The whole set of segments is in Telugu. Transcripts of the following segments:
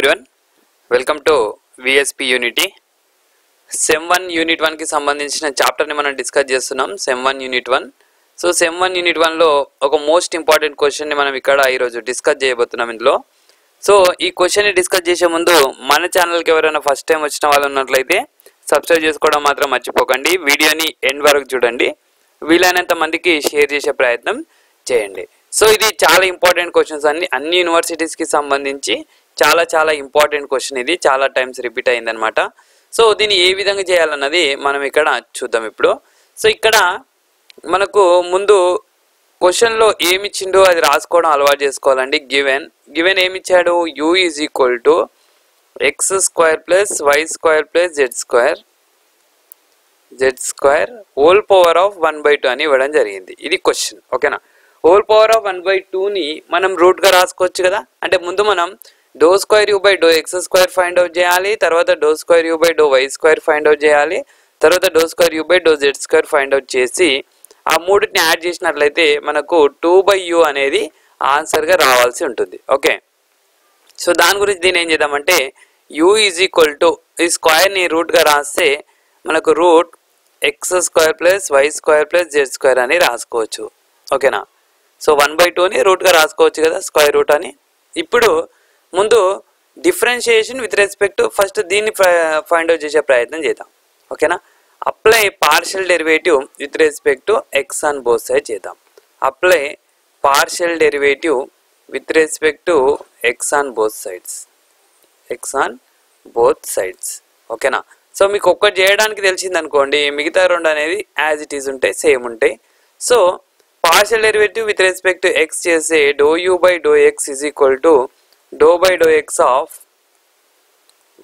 Everyone welcome to VSP unity sem one unit వన్కి సంబంధించిన చాప్టర్ని మనం డిస్కస్ చేస్తున్నాం sem one unit one so sem one unit వన్లో ఒక మోస్ట్ ఇంపార్టెంట్ క్వశ్చన్ని మనం ఇక్కడ ఈరోజు డిస్కస్ చేయబోతున్నాం ఇందులో. సో ఈ క్వశ్చన్ని డిస్కస్ చేసే ముందు మన ఛానల్కి ఎవరైనా ఫస్ట్ టైం వచ్చిన వాళ్ళు ఉన్నట్లయితే సబ్స్క్రైబ్ చేసుకోవడం మాత్రం మర్చిపోకండి. వీడియోని ఎండ్ వరకు చూడండి. వీలైనంత మందికి షేర్ చేసే ప్రయత్నం చేయండి. సో ఇది చాలా ఇంపార్టెంట్ క్వశ్చన్స్ అన్ని అన్ని యూనివర్సిటీస్కి సంబంధించి చాలా చాలా ఇంపార్టెంట్ క్వశ్చన్ ఇది. చాలా టైమ్స్ రిపీట్ అయిందనమాట సో దీన్ని ఏ విధంగా చేయాలన్నది మనం ఇక్కడ చూద్దాం ఇప్పుడు. సో ఇక్కడ మనకు ముందు క్వశ్చన్లో ఏమి ఇచ్చిండో అది రాసుకోవడం అలవాటు చేసుకోవాలండి. గివెన్ గివెన్ ఏమి ఇచ్చాడు? U is equal to x square plus y square plus z square z square whole power of one by two అని ఇవ్వడం జరిగింది. ఇది క్వశ్చన్ ఓకేనా whole power of one by టూని మనం రూట్గా రాసుకోవచ్చు కదా? అంటే ముందు మనం do square u by do x square find out చేయాలి తర్వాత do square u by do y square find out చేయాలి తర్వాత do square u by do z square find out చేసి ఆ మూడింటిని యాడ్ చేసినట్లయితే మనకు టూ బై యూ అనేది ఆన్సర్గా రావాల్సి ఉంటుంది. ఓకే? సో దాని గురించి దీని ఏం చేద్దామంటే యూ ఈజ్ ఈక్వల్ టు ఈ స్క్వేర్ని రూట్గా రాస్తే మనకు root x square plus y square plus z square అని రాసుకోవచ్చు. ఓకేనా? సో వన్ బై టూని రూట్గా రాసుకోవచ్చు కదా స్క్వేర్ రూట్ అని. ఇప్పుడు ముందు డిఫరెన్షియేషన్ విత్ రెస్పెక్ట్ ఫస్ట్ దీన్ని ఫైండ్ అవుట్ చేసే ప్రయత్నం చేద్దాం. ఓకేనా? Apply partial derivative with respect to x and both side చేద్దాం. Apply partial derivative with respect to x on both sides x on both sides ఓకేనా? సో మీకు ఒక్కటి చేయడానికి తెలిసింది అనుకోండి మిగతా రెండు అనేది యాజ్ ఇట్ ఈజ్ ఉంటాయి సేమ్ ఉంటాయి. So partial derivative with respect to x చేసే do u by do x is equal to do by do x of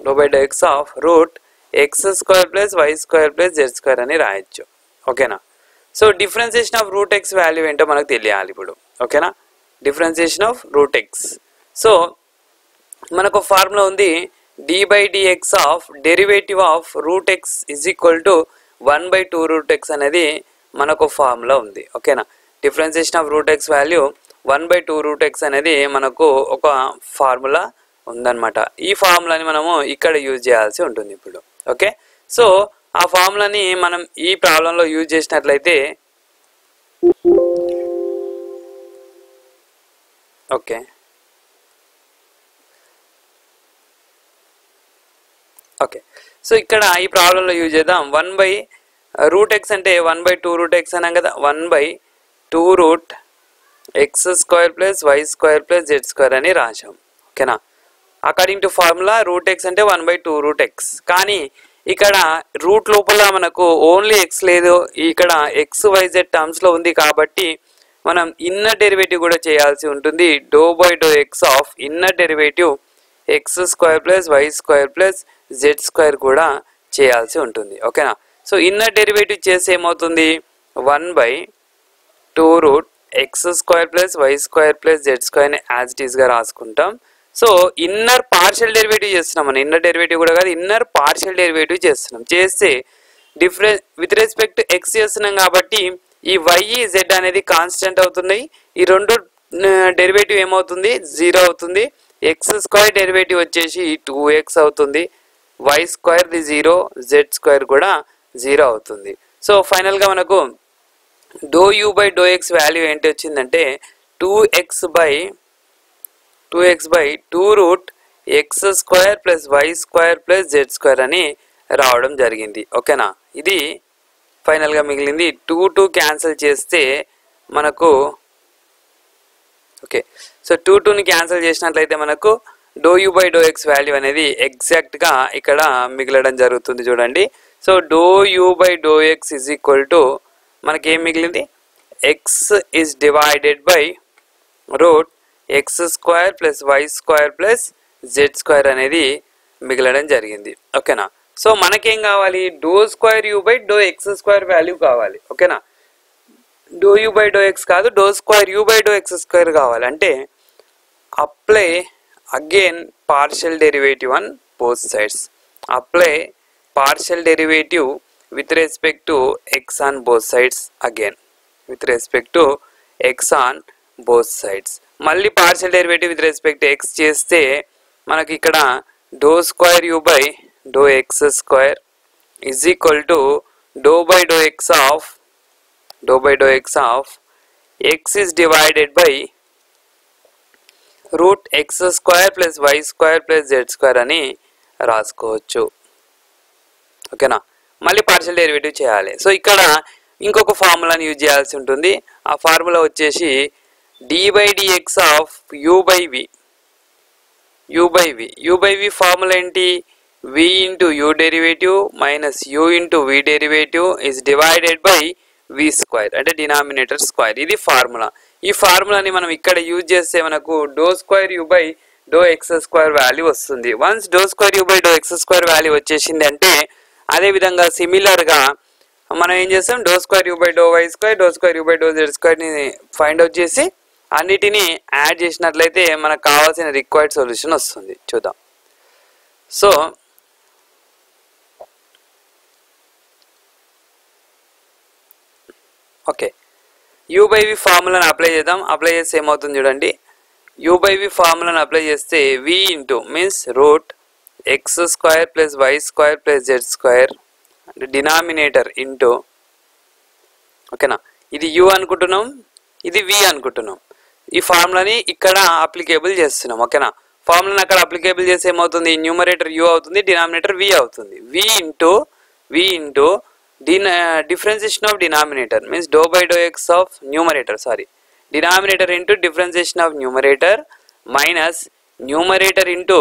do by do x of root x square plus y square plus z square అని రాయొచ్చు. ఓకేనా so differentiation of root x value ఏంటో మనకు తెలియాలి ఇప్పుడు. ఓకేనా differentiation of root x so మనకు ఫార్ములా ఉంది d by dx of derivative of root x is equal to one by two root x అనేది మనకు ఫార్ములా ఉంది. ఓకేనా differentiation of root x value one by two root x అనేది మనకు ఒక ఫార్ములా ఉందన్నమాట. ఈ ఫార్ములాని మనము ఇక్కడ యూజ్ చేయాల్సి ఉంటుంది ఇప్పుడు. ఓకే? సో ఆ ఫార్ములాని మనం ఈ ప్రాబ్లంలో యూజ్ చేసినట్లయితే ఓకే? ఓకే. సో ఇక్కడ ఈ ప్రాబ్లంలో యూజ్ చేద్దాం. వన్ బై రూట్ ఎక్స్ అంటే one by two root x అన్నాం కదా? One by two root x square plus y square plus z square అని రాసాం ఓకేనా? According to formula root x అంటే one by two root x కానీ ఇక్కడ రూట్ లోపల మనకు ఓన్లీ ఎక్స్ లేదు. ఇక్కడ ఎక్స్ వై జెడ్ టర్మ్స్లో ఉంది కాబట్టి మనం ఇన్నర్ డెరివేటివ్ కూడా చేయాల్సి ఉంటుంది. Do by do x of inner derivative x square plus y square plus z square కూడా చేయాల్సి ఉంటుంది. ఓకేనా? సో ఇన్నర్ డెరివేటివ్ చేసి ఏమవుతుంది? One by two root x square plus y square plus z స్క్వేర్ని as it ఈస్గా రాసుకుంటాం. సో ఇన్నర్ పార్షియల్ డెరివేటివ్ చేస్తున్నాం మనం. ఇన్నర్ డెరివేటివ్ కూడా కాదు ఇన్నర్ పార్షియల్ డెరివేటివ్ చేస్తున్నాం. చేస్తే డిఫరెన్స్ విత్ రెస్పెక్ట్ ఎక్స్ చేస్తున్నాం కాబట్టి ఈ వై జెడ్ అనేది కాన్స్టెంట్ అవుతున్నాయి. ఈ రెండు డెరివేటివ్ ఏమవుతుంది? జీరో అవుతుంది. ఎక్స్ స్క్వేర్ డెరివేటివ్ వచ్చేసి టూ ఎక్స్ అవుతుంది. Y square the zero z square కూడా జీరో అవుతుంది. సో ఫైనల్గా మనకు do u by do x value ఏంటి వచ్చిందంటే two x by two x by two root x square plus y square plus z square అని రావడం జరిగింది. ఓకేనా? ఇది ఫైనల్గా మిగిలింది. టూ టూ క్యాన్సిల్ చేస్తే మనకు ఓకే. సో టూ టూని క్యాన్సిల్ చేసినట్లయితే మనకు do u by do x value అనేది ఎగ్జాక్ట్గా ఇక్కడ మిగలడం జరుగుతుంది చూడండి. So do u by do x is equal to మనకి ఏం మిగిలింది? X is divided by root x square plus y square plus z square అనేది మిగలడం జరిగింది. ఓకేనా? సో మనకేం కావాలి? Do square u by do x square value కావాలి. ఓకేనా? Do u by do x కాదు do square u by do x square కావాలి. అంటే apply again partial derivative on both sides apply partial derivative with respect to x on both sides again with respect to x on both sides. మళ్ళీ partial derivative with respect x చేస్తే మనకి ఇక్కడ do square u by do x square is equal to do by do x of do by do x of x is divided by root x square plus y square plus z square అని రాసుకోవచ్చు. ఓకేనా మళ్ళీ పార్షల్ డెరివేటివ్ చేయాలి. సో ఇక్కడ ఇంకొక ఫార్ములాని యూజ్ చేయాల్సి ఉంటుంది. ఆ ఫార్ములా వచ్చేసి d by dx of u by v u by v u by v formula ఏంటి? V into u derivative minus u into v derivative is divided by v square అంటే డినామినేటర్ స్క్వైర్ ఇది ఫార్ములా ఈ ఫార్ములాని మనం ఇక్కడ యూజ్ చేస్తే మనకు do square u by do x square value వస్తుంది. Once do square u by do x square value వచ్చేసింది అంటే అదేవిధంగా సిమిలర్గా మనం ఏం చేస్తాం? Do square u by do y square do square u by do z స్క్వేర్ని find out చేసి అన్నిటినీ యాడ్ చేసినట్లయితే మనకు కావాల్సిన రిక్వైర్డ్ సొల్యూషన్ వస్తుంది. చూద్దాం. So okay. U by v apply చేద్దాం. అప్లై చేస్తే ఏమవుతుంది చూడండి. యూ బై వి ఫార్ములాని అప్లై చేస్తే v into means root x square plus y square plus z square అంటే డినామినేటర్ ఇంటూ ఓకేనా? ఇది యూ అనుకుంటున్నాం ఇది వి అనుకుంటున్నాం. ఈ ఫార్ములాని ఇక్కడ అప్లికేబుల్ చేస్తున్నాం ఓకేనా? ఫార్ములాని అక్కడ అప్లికేబుల్ చేస్తే ఏమవుతుంది? న్యూమరేటర్ యూ అవుతుంది డినామినేటర్ వి అవుతుంది. V into v into deno differentiation of denominator means do by do x of numerator sorry. Denominator into differentiation of numerator minus numerator into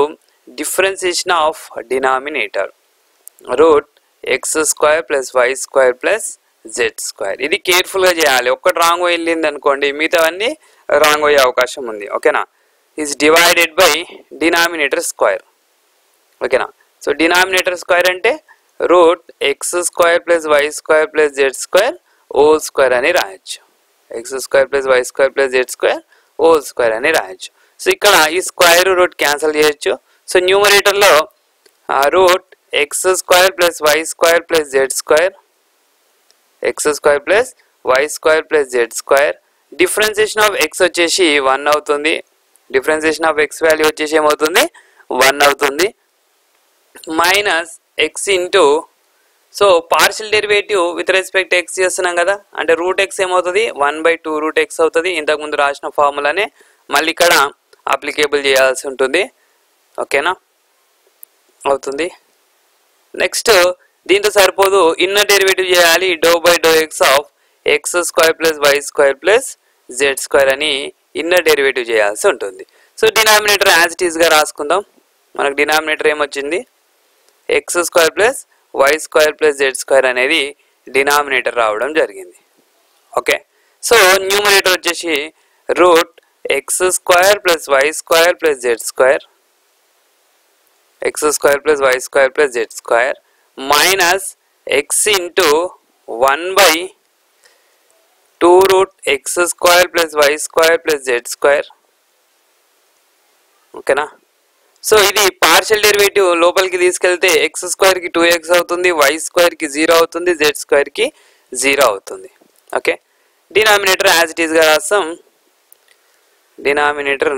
differentiation of denominator root x square plus y square plus z square ఇది కేర్ఫుల్గా చేయాలి. ఒక్కటి రాంగ్ వెళ్ళింది అనుకోండి మిగతావన్నీ రాంగ్ అయ్యే అవకాశం ఉంది. ఓకేనా? Is divided by denominator square ఓకేనా? సో డినామినేటర్ స్క్వేర్ అంటే root x square plus y square plus z square whole square అని రాయొచ్చు. X square plus y square plus z square whole square అని రాయొచ్చు. సో ఇక్కడ ఈ స్క్వేర్ రూట్ క్యాన్సిల్ చేయొచ్చు. సో న్యూమరేటర్లో root x square plus y square plus z square x square plus y square plus z square differentiation of x వచ్చేసి వన్ అవుతుంది. డిఫరెన్సియేషన్ ఆఫ్ ఎక్స్ వాల్యూ వచ్చేసి ఏమవుతుంది? వన్ అవుతుంది. Minus x into so partial derivative with respect x చేస్తున్నాం కదా అంటే రూట్ ఎక్స్ ఏమవుతుంది? One by two root x అవుతుంది. ఇంతకుముందు రాసిన ఫార్ములానే మళ్ళీ ఇక్కడ అప్లికేబుల్ చేయాల్సి ఉంటుంది. ఓకేనా? అవుతుంది. నెక్స్ట్ దీంతో సరిపోదు ఇన్నర్ డెరివేటివ్ చేయాలి doe by doe x of x square plus y square plus z square అని ఇన్నర్ డెరివేటివ్ చేయాల్సి ఉంటుంది. సో డినామినేటర్ యాజ్ ఇట్ ఈస్గా రాసుకుందాం. మనకు డినామినేటర్ ఏమొచ్చింది? X square plus y square plus z square అనేది డినామినేటర్ రావడం జరిగింది. ఓకే. సో న్యూమరేటర్ వచ్చేసి root x square plus y square plus z square x square plus y square plus z square minus x into one by two root x square plus y square plus z square. ఓకేనా? సో ఇది పార్షియల్ డెరివేటివ్ లోపలికి తీసుకెళ్తే ఎక్స్ స్క్వేర్కి టూ ఎక్స్ అవుతుంది వై స్క్వేర్కి జీరో అవుతుంది జెడ్ స్క్వేర్కి జీరో అవుతుంది. ఓకే? డినామినేటర్ యాజ్ ఇట్ ఈస్గా రాస్తాం. Denominator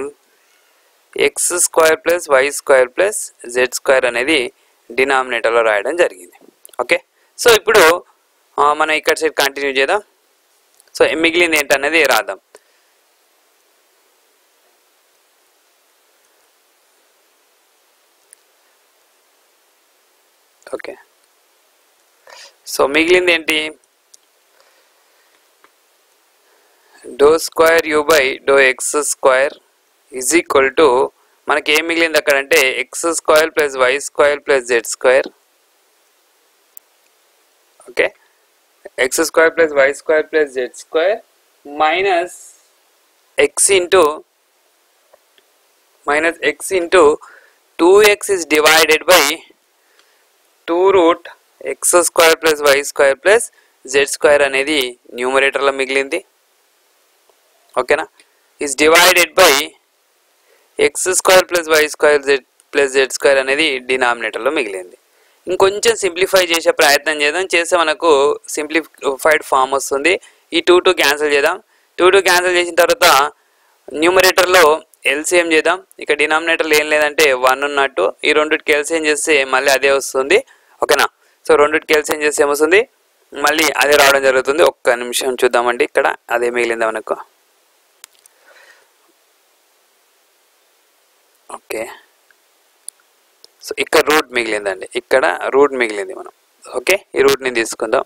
x square plus y square plus z square అనేది డినామినేటర్లో రాయడం జరిగింది. ఓకే సో ఇప్పుడు మనం ఇక్కడ సైడ్ కంటిన్యూ చేద్దాం. సో మిగిలింది ఏంటనేది రాద్దాం. ఓకే సో మిగిలింది ఏంటి? Doe square u by doe x square is equal to మనకి ఏం మిగిలింది అక్కడ అంటే x square plus y square plus z square okay x square plus y square plus z square minus x into minus x into two x is divided by two root x square plus y square plus z square అనేది న్యూమరేటర్లో మిగిలింది. ఓకేనా is divided by x square plus y square z plus z square అనేది డినామినేటర్లో మిగిలింది. ఇంకొంచెం సింప్లిఫై చేసే ప్రయత్నం చేద్దాం. చేస్తే మనకు సింప్లిఫైడ్ ఫామ్ వస్తుంది. ఈ టూ టూ క్యాన్సిల్ చేద్దాం. టూ టూ క్యాన్సిల్ చేసిన తర్వాత న్యూమరేటర్లో ఎల్సిఎం చేద్దాం. ఇక్కడ డినామినేటర్లు ఏం లేదంటే వన్ ఉన్నట్టు. ఈ రెండుకి ఎల్సిఎం చేస్తే మళ్ళీ అదే వస్తుంది. ఓకేనా? సో రెండుకి ఎల్సిఎం చేస్తే ఏమొస్తుంది? మళ్ళీ అదే రావడం జరుగుతుంది. ఒక్క నిమిషం చూద్దామండి. ఇక్కడ అదే మిగిలింది మనకు. ఓకే. సో ఇక్కడ రూట్ మిగిలిందండి. ఇక్కడ రూట్ మిగిలింది మనం. ఓకే? ఈ రూట్ని తీసుకుందాం.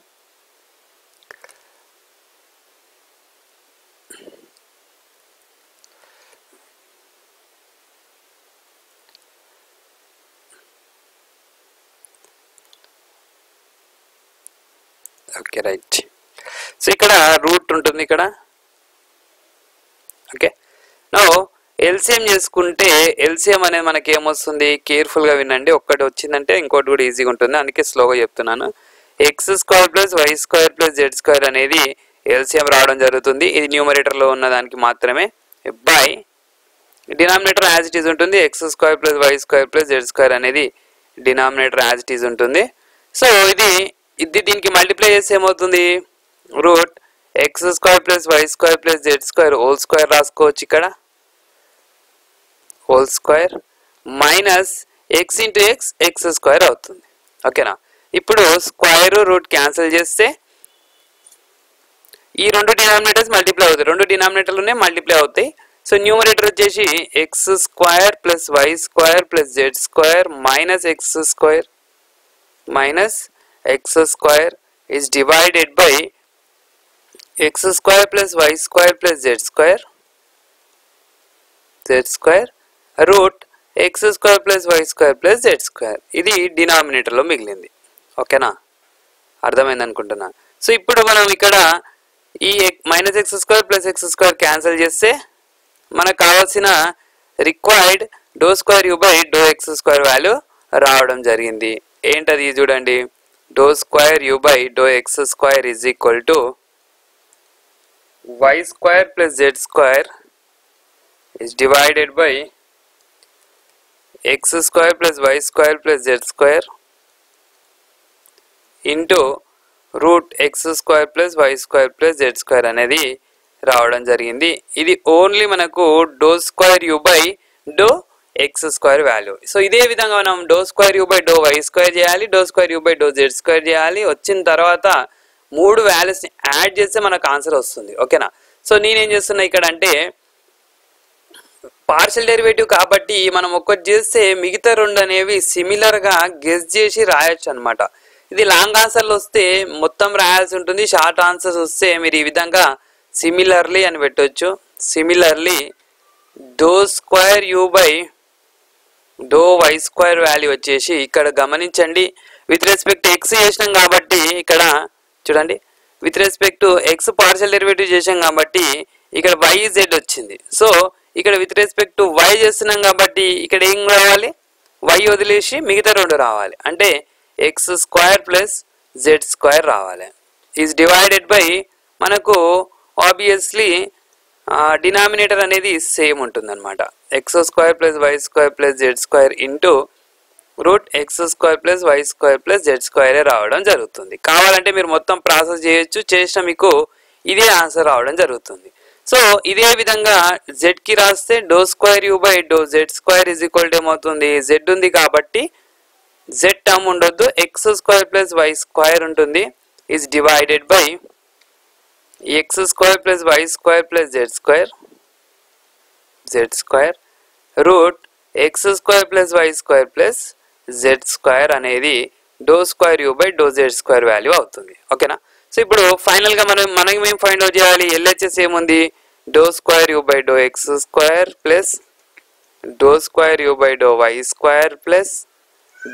Okay right. సో ఇక్కడ రూట్ ఉంటుంది ఇక్కడ. ఓకే? నో ఎల్సిఎం చేసుకుంటే ఎల్సిఎం అనేది మనకి ఏమొస్తుంది కేర్ఫుల్గా వినండి. ఒక్కటి వచ్చిందంటే ఇంకోటి కూడా ఈజీగా ఉంటుంది. అందుకే స్లోగా చెప్తున్నాను. X square plus y square plus z square అనేది ఎల్సిఎం రావడం జరుగుతుంది. ఇది న్యూమరేటర్లో ఉన్న దానికి మాత్రమే. By denominator as it is ఉంటుంది. X square plus y square plus z square అనేది డినామినేటర్ యాజ్ ఇట్ ఈజ్ ఉంటుంది. సో ఇది ఇది దీనికి మల్టిప్లై చేస్తే ఏమవుతుంది? Root x square plus y square plus z square whole square రాసుకోవచ్చు ఇక్కడ. Whole square minus x into x x square అవుతుంది. ఓకేనా ఇప్పుడు స్క్వేర్ రూట్ క్యాన్సిల్ చేస్తే ఈ రెండు డినామినేటర్స్ మల్టిప్లై అవుతాయి. రెండు డినామినేటర్లునే మల్టిప్లై అవుతాయి. సో న్యూమరేటర్ వచ్చేసి x square plus y square plus z square minus x square minus x square is divided by x square plus y square plus z square z square root x square plus y square plus z square. ఇది డినామినేటర్లో మిగిలింది. ఓకేనా? అర్థమైంది అనుకుంటున్నా. సో ఇప్పుడు మనం ఇక్కడ ఈ minus x square plus x square cancel చేస్తే మనకు కావాల్సిన required doe square u by doe x square value రావడం జరిగింది. ఏంటది చూడండి. Doe square u by doe x square is equal to y square plus z square is divided by x square plus y square plus z square into root x square plus y square plus z square అనేది రావడం జరిగింది. ఇది ఓన్లీ మనకు doe square u by doe x square value so ఇదే విధంగా మనం doe square u by doe y square చేయాలి doe square u by doe z square చేయాలి. వచ్చిన తర్వాత మూడు వాల్యూస్ని యాడ్ చేస్తే మనకు ఆన్సర్ వస్తుంది. ఓకేనా సో నేనేం చేస్తున్నా ఇక్కడ అంటే పార్షల్ డెరివేటివ్ కాబట్టి మనం ఒక్కటి చేస్తే మిగతా రెండు అనేవి సిమిలర్గా గెస్ చేసి రాయొచ్చు అనమాట ఇది లాంగ్ ఆన్సర్లు వస్తే మొత్తం రాయాల్సి ఉంటుంది. షార్ట్ ఆన్సర్స్ వస్తే మీరు ఈ విధంగా సిమిలర్లీ అని పెట్టొచ్చు. Similarly doe square u by doe y square value వచ్చేసి ఇక్కడ గమనించండి. విత్ రెస్పెక్ట్ ఎక్స్ చేసినాం కాబట్టి ఇక్కడ చూడండి. With respect x partial derivative చేసాం కాబట్టి ఇక్కడ వై జెడ్ వచ్చింది. సో ఇక్కడ విత్ రెస్పెక్ట్ టు వై చేస్తున్నాం కాబట్టి ఇక్కడ ఏం రావాలి? వై వదిలేసి మిగతా రెండు రావాలి. అంటే x square plus z square రావాలి. ఈజ్ డివైడెడ్ బై మనకు ఆబ్వియస్లీ డినామినేటర్ అనేది సేమ్ ఉంటుందన్నమాట. X square plus y square plus z square into root x square plus y square plus z స్క్వైరే రావడం జరుగుతుంది. కావాలంటే మీరు మొత్తం ప్రాసెస్ చేయొచ్చు. చేసిన మీకు ఇదే ఆన్సర్ రావడం జరుగుతుంది. సో ఇదే విధంగా జెడ్కి రాస్తే doe square u by doe z square is equal to ఏమవుతుంది? జెడ్ ఉంది కాబట్టి జెడ్ టర్మ్ ఉండొద్దు x square plus y square ఉంటుంది is divided by x square plus y square plus z square z square root x square plus y square plus z square అనేది doe square u by doe z square value అవుతుంది. ఓకేనా? సో ఇప్పుడు ఫైనల్గా మనం మనకి మేము ఫైండ్ అవుట్ చేయాలి ఎల్హెచ్ఎస్ ఏముంది? Doe square u by doe x square plus doe square u by doe y square plus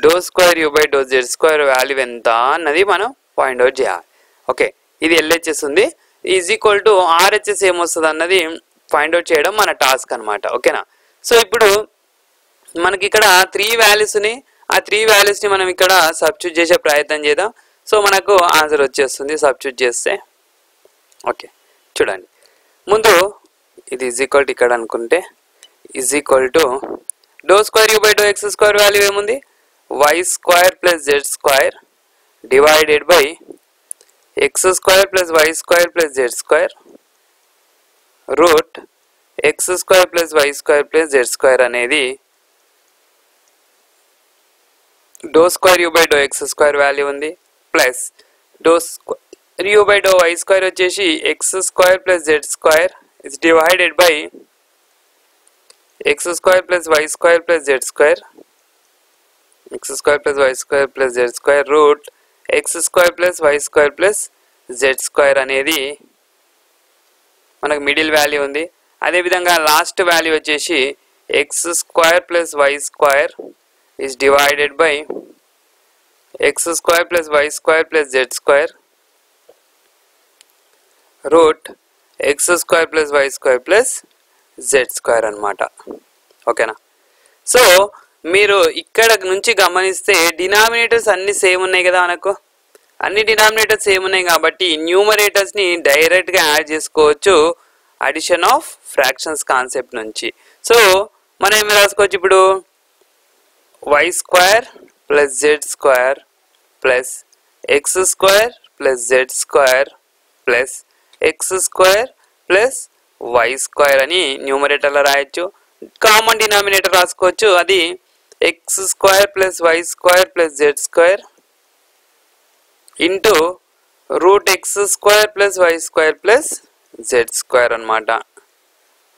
doe square u by doe z square value ఎంత అన్నది మనం ఫైండ్ అవుట్ చేయాలి. ఓకే ఇది ఎల్హెచ్ఎస్ ఉంది. ఈజ్ ఈక్వల్ టు ఆర్హెచ్ఎస్ ఏమొస్తుంది అన్నది ఫైండ్ అవుట్ చేయడం మన టాస్క్ అనమాట ఓకేనా? సో ఇప్పుడు మనకి ఇక్కడ త్రీ వాల్యూస్ని ఆ త్రీ వాల్యూస్ని మనం ఇక్కడ సబ్స్టిట్యూట్ చేసే ప్రయత్నం చేద్దాం. సో మనకు ఆన్సర్ వచ్చేస్తుంది సబ్స్టిట్యూట్ చేస్తే. ఓకే చూడండి. ముందు ఇది ఈజ్ ఈక్వల్ టు ఇక్కడ అనుకుంటే is equal to doe square u by doe x square value ఏముంది? Y square plus z square divided by x square plus y square plus z square root x square plus y square plus z square అనేది doe square u by doe x square value ఉంది. Plus doe square u by doe y square వచ్చేసి x square plus z square is divided by x square plus y square plus z square. X square plus y square plus z square root x square plus y square plus z square అనేది మనకు మిడిల్ వాల్యూ ఉంది. అదేవిధంగా లాస్ట్ వాల్యూ వచ్చేసి x square plus y square is divided by x square plus y square plus z square root x square plus y square plus z square అన్నమాట. ఓకేనా? సో మీరు ఇక్కడ నుంచి గమనిస్తే డినామినేటర్స్ అన్ని సేమ్ ఉన్నాయి కదా మనకు? అన్ని డినామినేటర్స్ సేమ్ ఉన్నాయి కాబట్టి న్యూమరేటర్స్ని డైరెక్ట్గా యాడ్ చేసుకోవచ్చు అడిషన్ ఆఫ్ ఫ్రాక్షన్స్ కాన్సెప్ట్ నుంచి. సో మనం ఏమి రాసుకోవచ్చు ఇప్పుడు? Y square plus z square plus x square plus z square plus x square plus y square అని న్యూమరేటర్లో రాయొచ్చు. కామన్ డినామినేటర్ రాసుకోవచ్చు. అది x square plus y square plus z square into root x square plus y square plus z square అనమాట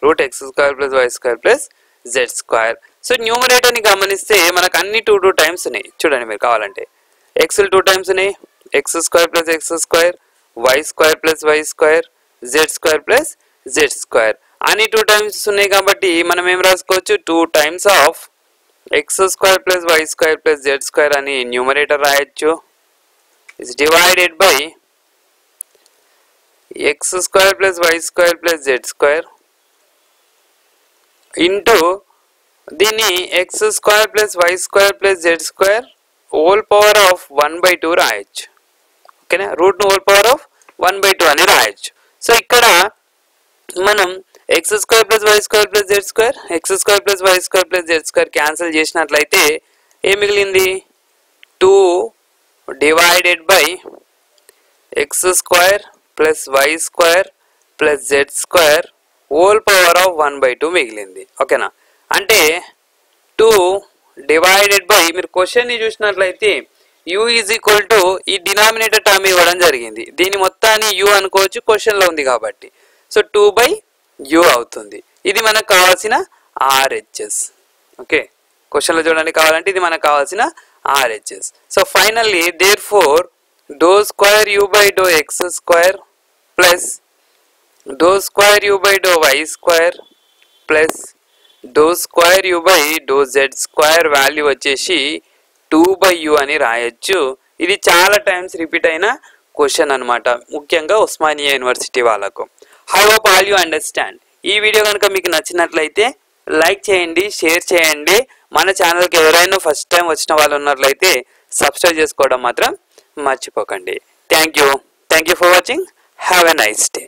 root x square plus y square plus z square so న్యూమరేటర్ని గమనిస్తే మనకు అన్ని టూ టూ టైమ్స్ ఉన్నాయి. చూడండి మీరు కావాలంటే. ఎక్స్లు టూ టైమ్స్ ఉన్నాయి x square plus x square y square plus y square z square plus z square అన్ని టూ టైమ్స్ ఉన్నాయి కాబట్టి మనం ఏం రాసుకోవచ్చు two times of x square plus y square plus z square అని న్యూమరేటర్ రాయొచ్చు is divided by x square plus y square plus z square into దీన్ని x square plus y square plus z square whole power of one by two రాయొచ్చు ఓకేనా root whole power of one by two అని రాయొచ్చు సో ఇక్కడ మనం x square plus y square plus z square x square plus y square plus z square cancel చేసినట్లయితే ఏం మిగిలింది? Two divided by x square plus y square plus z square whole power of one by two మిగిలింది. ఓకేనా అంటే టూ డివైడెడ్ బై మీరు క్వశ్చన్ని చూసినట్లయితే యూ ఈజ్ ఈక్వల్ టు ఈ డినామినేటర్ టర్మ్ ఇవ్వడం జరిగింది. దీని మొత్తాన్ని యూ అనుకోవచ్చు క్వశ్చన్లో ఉంది కాబట్టి. సో టూ బై యూ అవుతుంది. ఇది మనకు కావాల్సిన ఆర్హెచ్ఎస్ ఓకే? క్వశ్చన్లో చూడండి కావాలంటే ఇది మనకు కావాల్సిన RHS so finally therefore doe square u by doe x square plus doe square u by doe y square plus doe square u by doe z square value వచ్చేసి టూ బై యూ అని రాయొచ్చు. ఇది చాలా టైమ్స్ రిపీట్ అయిన క్వశ్చన్ అనమాట ముఖ్యంగా ఉస్మానియా యూనివర్సిటీ వాళ్ళకు. I hope all you understand. ఈ వీడియో కనుక మీకు నచ్చినట్లయితే లైక్ చేయండి షేర్ చేయండి. మన ఛానల్కి ఎవరైనా ఫస్ట్ టైం వచ్చిన వాళ్ళు ఉన్నట్లయితే సబ్స్క్రైబ్ చేసుకోవడం మాత్రం మర్చిపోకండి. Thank you. Thank you for watching. Have a nice day.